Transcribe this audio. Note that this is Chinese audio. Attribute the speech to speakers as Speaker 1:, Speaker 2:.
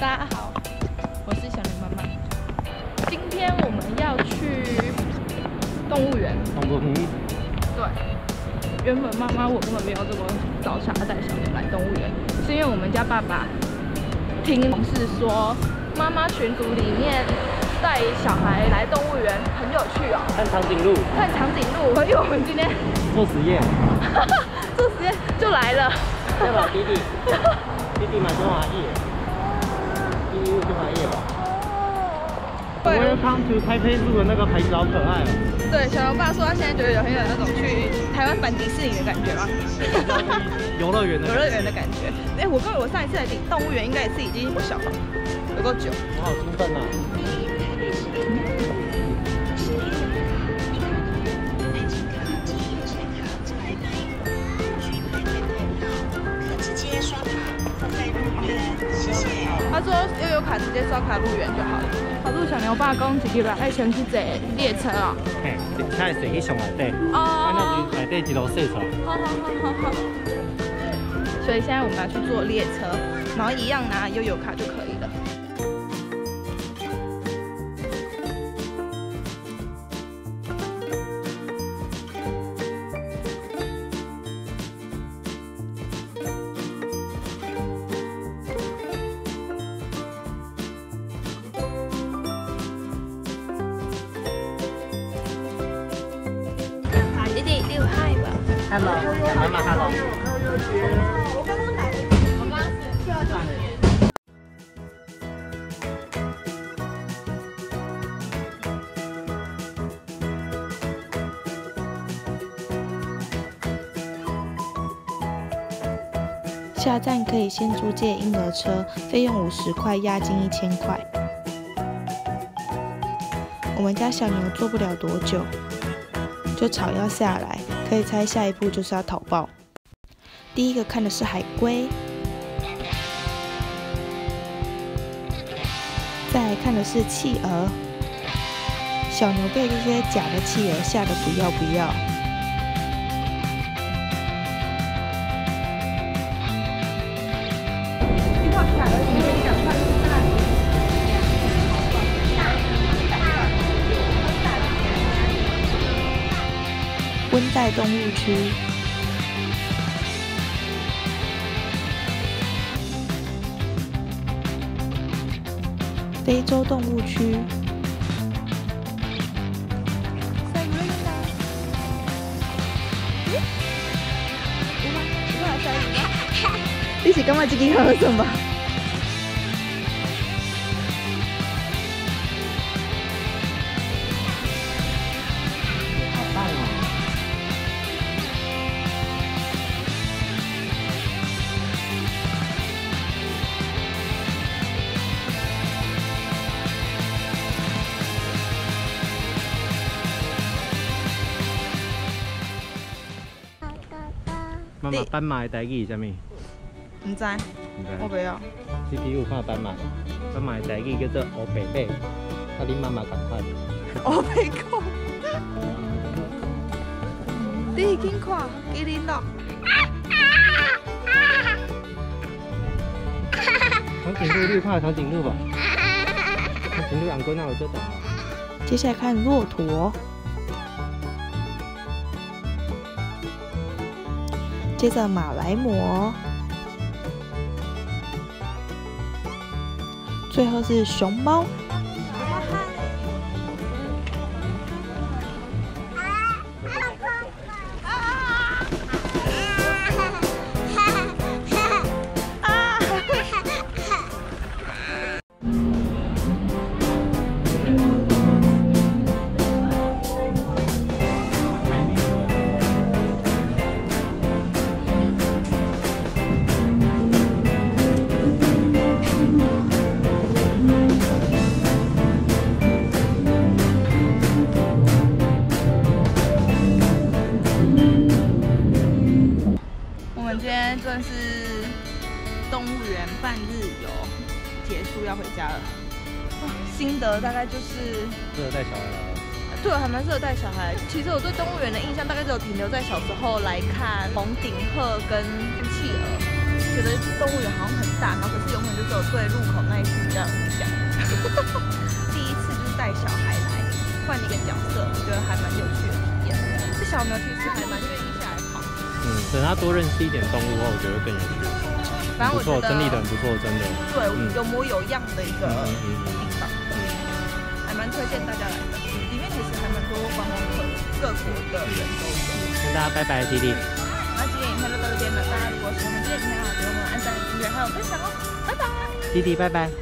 Speaker 1: 大家好，我是小林妈妈。今天我们要去动物园。
Speaker 2: 动物园。
Speaker 1: 对。原本妈妈我根本没有这么早想要带小林来动物园，是因为我们家爸爸听同事说，妈妈群组里面带小孩来动物园很有趣哦。
Speaker 2: 看长颈鹿。
Speaker 1: 看长颈鹿，所以我们今天
Speaker 2: 做实验。
Speaker 1: 做实验就来了。
Speaker 2: 对吧，弟弟？弟弟蛮中华裔。Welcome to Taipei Zoo 的那个牌子好可爱哦。
Speaker 1: 对，小龙爸说他现在觉得有很有那种去台湾版迪士尼的感觉吗？
Speaker 2: 游乐园的。
Speaker 1: 游乐园的感觉。哎，我跟我上一次来动物园应该也是已经不小了，有够久。
Speaker 2: 我好兴奋啊！
Speaker 1: 悠游卡直接刷卡入园就好了。好，路小牛爸讲一句吧，爱先去坐列车哦。
Speaker 2: 嘿，他是去上海底。哦。那就内底一路坐出来。
Speaker 1: 好好好好好。所以现在我们要去坐列车，然后一样拿悠游卡就可以。
Speaker 2: Hello，妈妈 Hello。
Speaker 3: 下站可以先租借婴儿车，费用五十块，押金一千块。我们家小牛坐不了多久，就吵要下来。可以猜下一步就是要讨抱。第一个看的是海龟，再看的是企鹅。小牛被这些假的企鹅吓得不要不要。温带动物区，非洲动物区。你是感觉自己好什么？
Speaker 2: 妈妈，斑马的代语是啥物？
Speaker 1: 唔知，我不要。
Speaker 2: 弟弟有看斑马，斑马的代语叫做乌白白，甲你妈妈同款。
Speaker 1: 乌白狗。你已经看，吉林咯。
Speaker 2: 长颈鹿，你看长颈鹿吧。长颈鹿养过那我就懂了。
Speaker 3: 接下来看骆驼。接着马来貘，最后是熊猫。
Speaker 1: 是动物园半日游结束要回家了，心得大概就是
Speaker 2: 适合带小孩来。
Speaker 1: 对，还蛮适合带小孩。其实我对动物园的印象大概只有停留在小时候来看红顶鹤跟企鹅。觉得动物园好像很大，然后可是永远就只有对入口那一区比较有印象。第一次就是带小孩来换一个角色，我觉得还蛮有趣的体验。这小牛其实还蛮愿意
Speaker 2: 嗯，等他多认识一点动物后，我觉得会更有趣。
Speaker 1: 反正我觉得
Speaker 2: 不错，整理的很不错，真的。
Speaker 1: 对
Speaker 2: 嗯
Speaker 1: 有模有样的一个
Speaker 2: 嗯嗯嗯
Speaker 1: 地方，还蛮推荐大家来的。里面其实还蛮多观光客，各国的人都有。
Speaker 2: 跟大家拜拜，弟弟。
Speaker 1: 那今天影片就到这边了，大家如果喜欢今天影片的话，给我们按赞、订阅还有分享哦，拜拜。
Speaker 2: 弟弟拜拜。